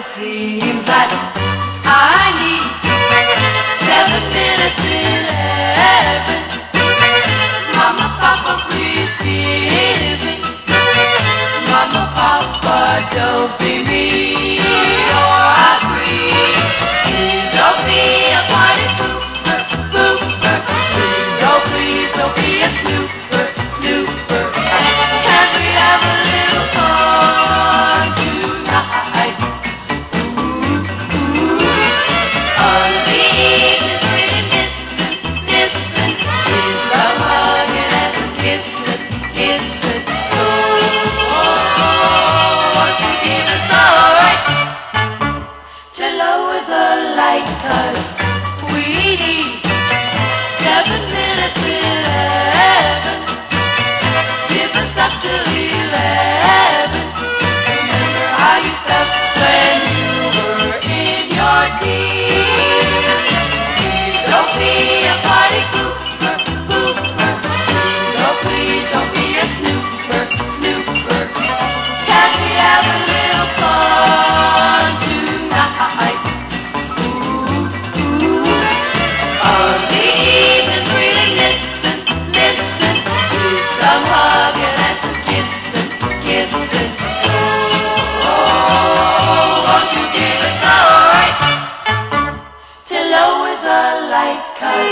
it seems like I need seven minutes in heaven. Mama, Papa, please give me. Mama, Papa, don't be give us up to Eli. like us.